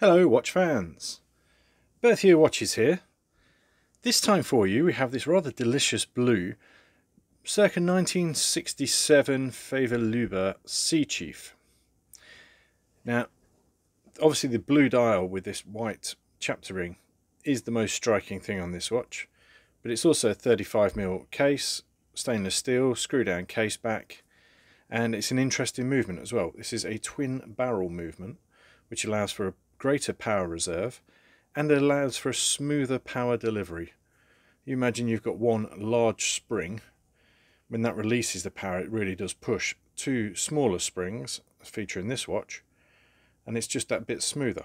Hello watch fans, Birth Year Watches here. This time for you we have this rather delicious blue circa 1967 Favre-Leuba Sea Chief. Now obviously the blue dial with this white chapter ring is the most striking thing on this watch but it's also a 35mm case, stainless steel, screw down case back and it's an interesting movement as well. This is a twin barrel movement which allows for a greater power reserve and it allows for a smoother power delivery. You imagine you've got one large spring. When that releases the power, it really does push two smaller springs, feature in this watch, and it's just that bit smoother.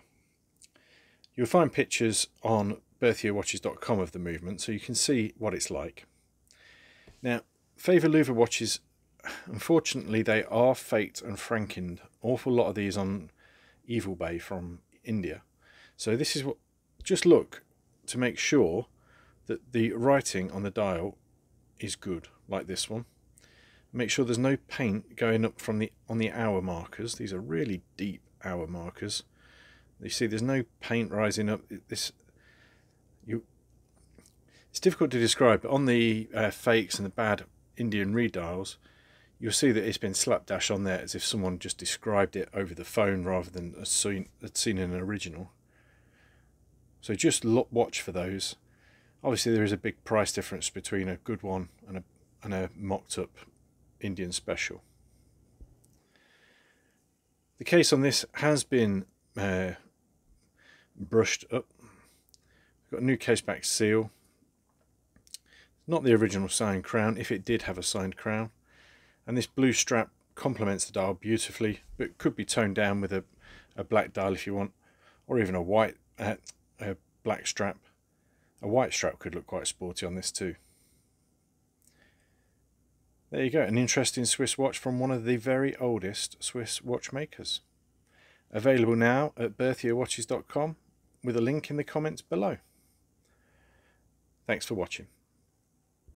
You'll find pictures on birthyearwatches.com of the movement so you can see what it's like. Now, Favre-Leuba watches, unfortunately, they are faked and frankened. Awful lot of these on Evilbay from India. So this is what, just look to make sure that the writing on the dial is good, like this one. Make sure there's no paint going up from the on the hour markers. These are really deep hour markers. You see there's no paint rising up. This you it's difficult to describe, but on the uh, fakes and the bad Indian redials, you'll see that it's been slapdash on there as if someone just described it over the phone rather than a seen, seen in an original. So just look, watch for those. Obviously there is a big price difference between a good one and a, and a mocked up Indian special. The case on this has been uh, brushed up. Got a new case back seal. Not the original signed crown, if it did have a signed crown and this blue strap complements the dial beautifully but could be toned down with a, a black dial if you want or even a white uh, a black strap. A white strap could look quite sporty on this too. There you go an interesting Swiss watch from one of the very oldest Swiss watchmakers available now at birthyearwatches.com with a link in the comments below. Thanks for watching